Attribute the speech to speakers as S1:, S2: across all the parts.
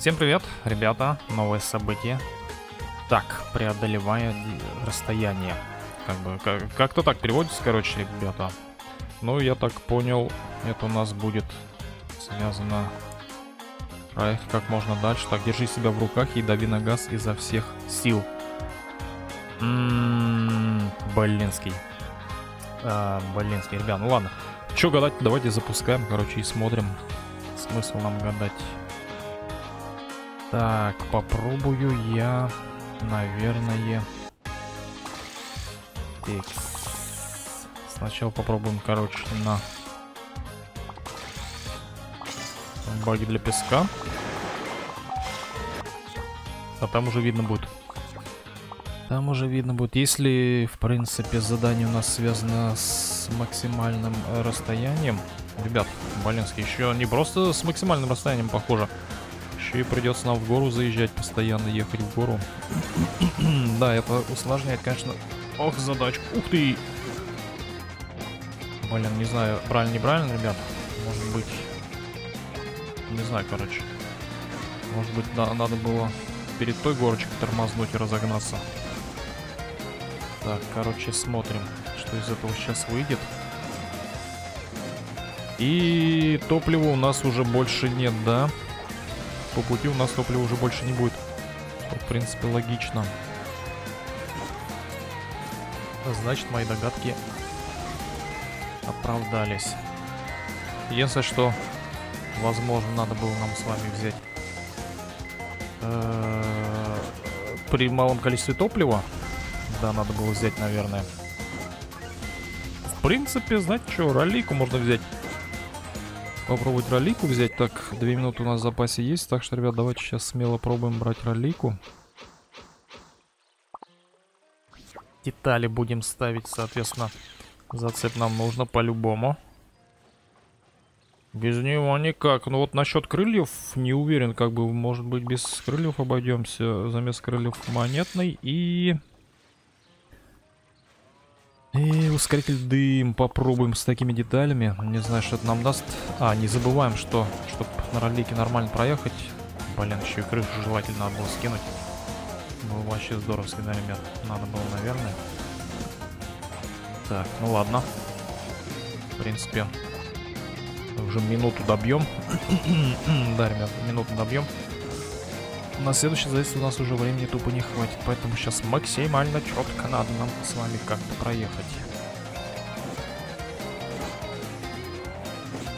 S1: Всем привет, ребята, новое событие. Так, преодолевая расстояние. Как бы, как- как-то так переводится, короче, ребята. Ну, я так понял, это у нас будет связано... Проехать как можно дальше. Так, держи себя в руках и дави на газ изо всех сил. Ммм, Блинский. А, Блинский, ребят, ну ладно. Че гадать, давайте запускаем, короче, и смотрим. Смысл нам гадать. Так, попробую я, наверное... Текс. Сначала попробуем, короче, на баги для песка. А там уже видно будет. Там уже видно будет. Если, в принципе, задание у нас связано с максимальным расстоянием... Ребят, Баленский, еще не просто с максимальным расстоянием, похоже. Еще и придется нам в гору заезжать, постоянно ехать в гору. да, это усложняет, конечно. Ох, задачку. Ух ты! Блин, не знаю, правильно, неправильно, ребят. Может быть... Не знаю, короче. Может быть, да, надо было перед той горочкой тормознуть и разогнаться. Так, короче, смотрим, что из этого сейчас выйдет. И топлива у нас уже больше нет, да? По пути у нас топлива уже больше не будет. Что, в принципе, логично. Значит, мои догадки оправдались. Единственное, что, возможно, надо было нам с вами взять э, при малом количестве топлива. Да, надо было взять, наверное. В принципе, знаете что, ролику можно взять. Попробовать ролику взять. Так, две минуты у нас в запасе есть. Так что, ребят, давайте сейчас смело пробуем брать ролику. Детали будем ставить, соответственно. Зацеп нам нужно по-любому. Без него никак. Ну вот насчет крыльев не уверен, как бы, может быть, без крыльев обойдемся. Замес крыльев монетный и... И ускоритель дым попробуем с такими деталями. Не знаю, что это нам даст. А, не забываем, что, чтобы на ролике нормально проехать. Блин, еще и крышу желательно надо было скинуть. Бы вообще да, ребят. Надо было, наверное. Так, ну ладно. В принципе, уже минуту добьем. да, ребят, минуту добьем. На следующий заезд у нас уже времени тупо не хватит, поэтому сейчас максимально четко надо нам с вами как-то проехать.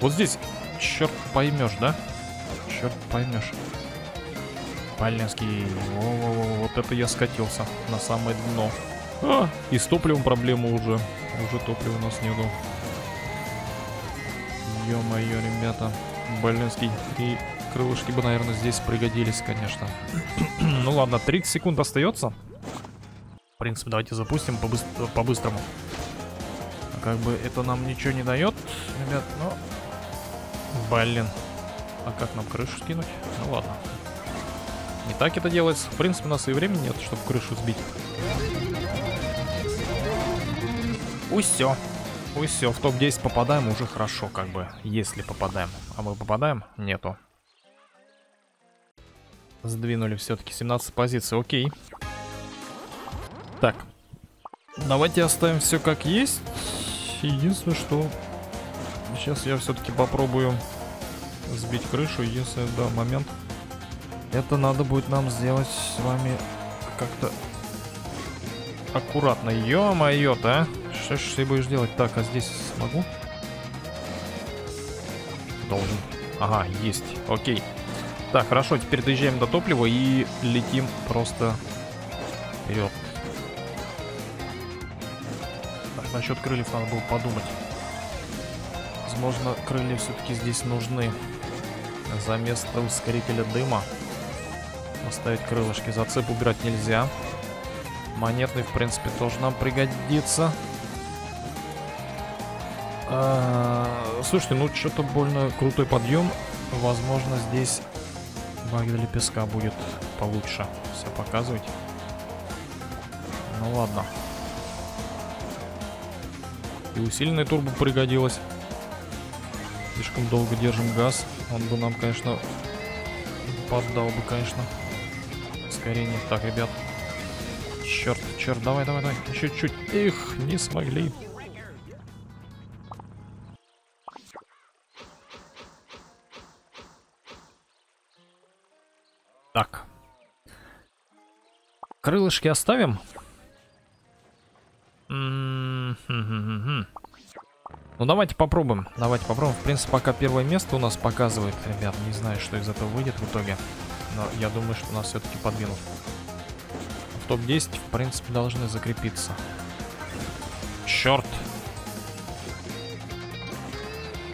S1: Вот здесь, черт поймешь, да? Черт поймешь. Поленский, во-во-во, вот это я скатился на самое дно. А, и с топливом проблема уже. Уже топлива у нас нету. Ё-моё, ребята. Боленский и крылышки бы, наверное, здесь пригодились, конечно. ну ладно, 30 секунд остается. В принципе, давайте запустим по-быстрому. Как бы это нам ничего не дает, ребят, но... Блин. А как нам крышу скинуть? Ну ладно. Не так это делается. В принципе, у нас и времени нет, чтобы крышу сбить. Пусть все, в топ-10 попадаем уже хорошо, как бы, если попадаем. А мы попадаем? Нету. Сдвинули все-таки 17 позиций, окей. Так. Давайте оставим все как есть. Единственное, что... Сейчас я все-таки попробую сбить крышу. Единственный, да, момент. Это надо будет нам сделать с вами как-то аккуратно. Ё-моё-то, а? Что ж ты будешь делать? Так, а здесь смогу? Должен. Ага, есть. Окей. Так, хорошо, теперь доезжаем до топлива и летим просто вперед. Так, насчет крыльев надо было подумать. Возможно, крылья все-таки здесь нужны. За место ускорителя дыма. Оставить крылышки. Зацеп убирать нельзя. Монетный, в принципе, тоже нам пригодится. А, слушайте, ну что-то больно крутой подъем. Возможно, здесь баг для песка будет получше все показывать. Ну ладно. И усиленная турбо пригодилась. Слишком долго держим газ. Он бы нам, конечно, поддал бы, конечно. Ускорение. Так, ребят. Черт, черт, давай, давай, давай. Еще чуть. Их, не смогли. Крылышки оставим. Ну давайте попробуем. Давайте попробуем. В принципе, пока первое место у нас показывает, ребят. Не знаю, что из этого выйдет в итоге. Но я думаю, что нас все-таки подвинут. В топ-10, в принципе, должны закрепиться. Черт.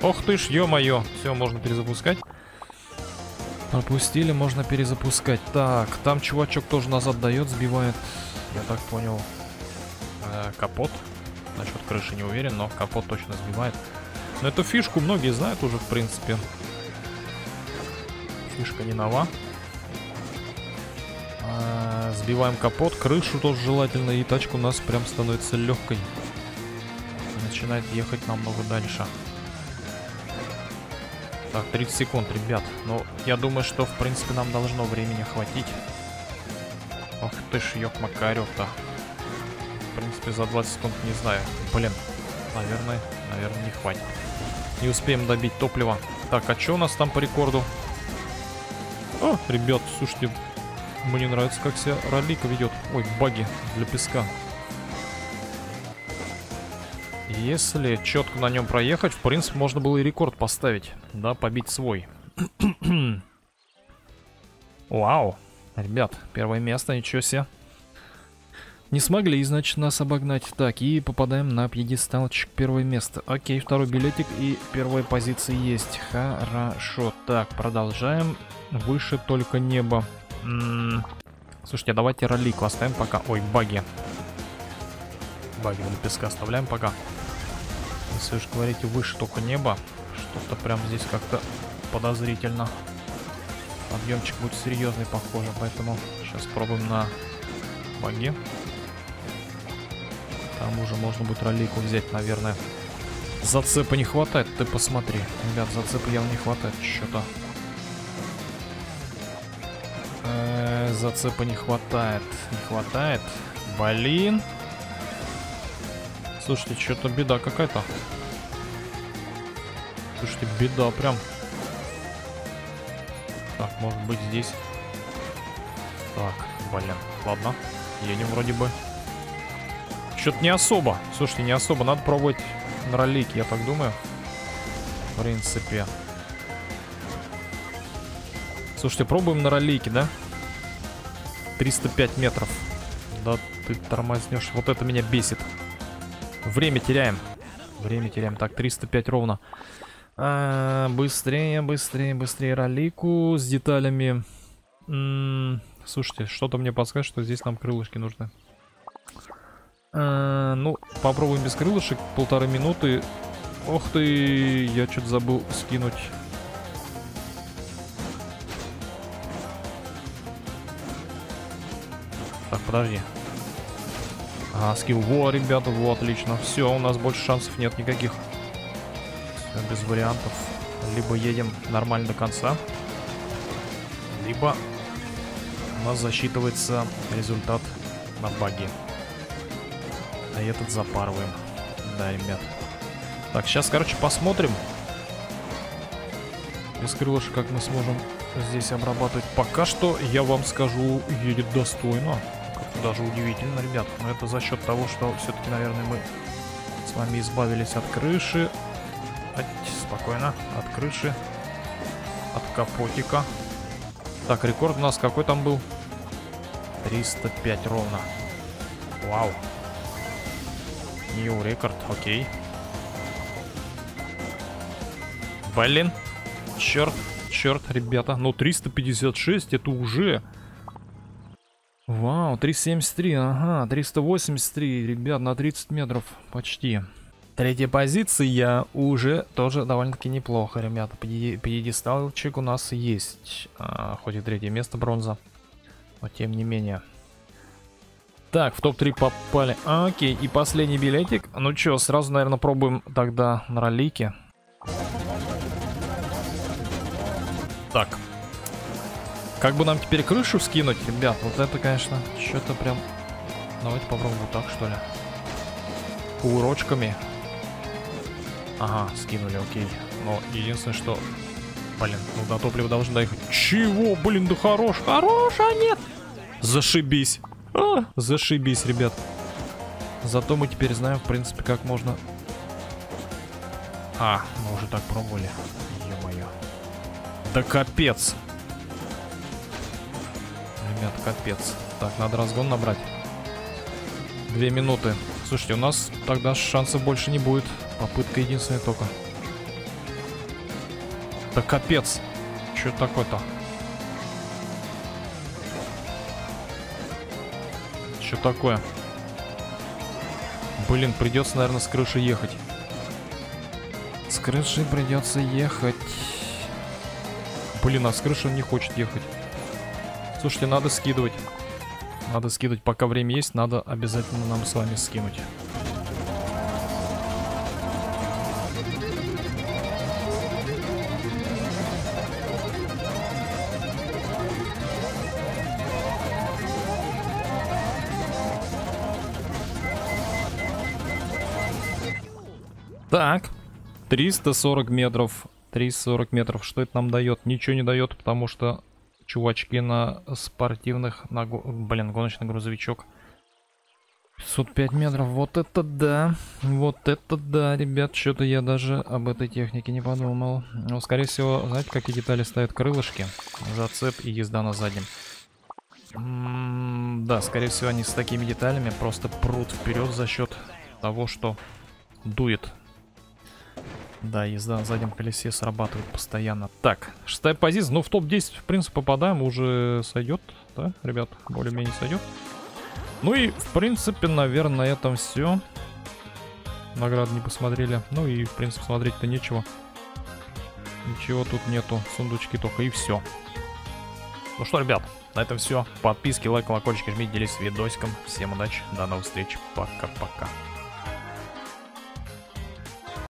S1: Ох ты ж, ё-моё. Все, можно перезапускать. Пропустили, можно перезапускать. Так, там чувачок тоже назад дает, сбивает. Я так понял. Э, капот. Насчет крыши не уверен, но капот точно сбивает. Но эту фишку многие знают уже, в принципе. Фишка не нова. А, сбиваем капот, крышу тоже желательно, и тачка у нас прям становится легкой. Начинает ехать намного дальше. Так, 30 секунд, ребят. Ну, я думаю, что, в принципе, нам должно времени хватить. Ох ты ж, ёк Макарёв-то. В принципе, за 20 секунд не знаю. Блин, наверное, наверное, не хватит. Не успеем добить топливо. Так, а что у нас там по рекорду? О, ребят, слушайте, мне нравится, как себя ролика ведет. Ой, баги для песка. Если четко на нем проехать, в принципе, можно было и рекорд поставить. Да, побить свой. Вау. Ребят, первое место, ничего себе. Не смогли, значит, нас обогнать. Так, и попадаем на пьедесталчик первое место. Окей, второй билетик и первая позиция есть. Хорошо. Так, продолжаем. Выше только небо. М -м Слушайте, давайте ролик оставим пока. Ой, баги. Баги на песка оставляем пока. Если уж говорите выше только неба, что-то прям здесь как-то подозрительно. Объемчик будет серьезный, похоже, поэтому сейчас пробуем на баге. Там уже можно будет ролейку взять, наверное. Зацепа не хватает, ты посмотри. Ребят, зацепа явно не хватает, что-то. Э -э, зацепа не хватает, не хватает. Блин. Слушайте, что-то беда какая-то. Слушайте, беда прям. Так, может быть здесь. Так, блин, ладно. Едем вроде бы. Что-то не особо. Слушайте, не особо. Надо пробовать на ролике, я так думаю. В принципе. Слушайте, пробуем на ролике, да? 305 метров. Да ты тормознешь. Вот это меня бесит. Время теряем. Время теряем. Так, 305 ровно. А, быстрее, быстрее, быстрее ролику с деталями. М -м, слушайте, что-то мне подскажет, что здесь нам крылышки нужны. А, ну, попробуем без крылышек. Полторы минуты. Ох ты, я что-то забыл скинуть. Так, подожди. А, скилл. Во, ребята, во, отлично. Все, у нас больше шансов нет никаких. Все, без вариантов. Либо едем нормально до конца, либо у нас засчитывается результат на баге. А этот запарываем. Да, ребят. Так, сейчас, короче, посмотрим. Без крылышек, как мы сможем здесь обрабатывать. Пока что, я вам скажу, едет достойно даже удивительно, ребят. Но это за счет того, что все-таки, наверное, мы с вами избавились от крыши. Ать, спокойно. От крыши. От капотика. Так, рекорд у нас какой там был? 305 ровно. Вау. New рекорд, окей. Блин. Черт, черт, ребята. Ну, 356 это уже... Вау, 373, ага, 383, ребят, на 30 метров почти. Третья позиция уже тоже довольно-таки неплохо, ребята. Пьедесталчик у нас есть, а, хоть и третье место бронза, но тем не менее. Так, в топ-3 попали. А, окей, и последний билетик. Ну чё, сразу, наверное, пробуем тогда на ролике. Так, Как бы нам теперь крышу скинуть, ребят? Вот это, конечно, что-то прям... Давайте попробуем вот так, что ли. Курочками. Ага, скинули, окей. Но единственное, что... Блин, ну до топлива должен доехать. Чего? Блин, да хорош. Хорош, а нет! Зашибись. А, зашибись, ребят. Зато мы теперь знаем, в принципе, как можно... А, мы уже так пробовали. Ё-моё. Да капец. Капец. Так, надо разгон набрать. Две минуты. Слушайте, у нас тогда шансов больше не будет. Попытка единственная только. Да капец. Что такое-то? Что такое? Блин, придется, наверное, с крыши ехать. С крыши придется ехать. Блин, а с крыши он не хочет ехать. Слушайте, надо скидывать. Надо скидывать, пока время есть, надо обязательно нам с вами скинуть. Так, 340 метров. 340 метров. Что это нам дает? Ничего не дает, потому что чувачки на спортивных... На, блин, гоночный грузовичок. 505 метров. Вот это да. Вот это да, ребят. Что-то я даже об этой технике не подумал. Ну, скорее всего, знаете, какие детали ставят крылышки? Зацеп и езда на заднем. М -м да, скорее всего, они с такими деталями просто прут вперед за счет того, что дует да, езда на заднем колесе срабатывает постоянно. Так, шестая позиция. Ну, в топ-10, в принципе, попадаем. Уже сойдет, да, ребят? Более-менее сойдет. Ну и, в принципе, наверное, на этом все. Награды не посмотрели. Ну и, в принципе, смотреть-то нечего. Ничего тут нету. Сундучки только и все. Ну что, ребят, на этом все. Подписки, лайк, колокольчики жмите, делитесь видосиком. Всем удачи, до новых встреч. Пока-пока.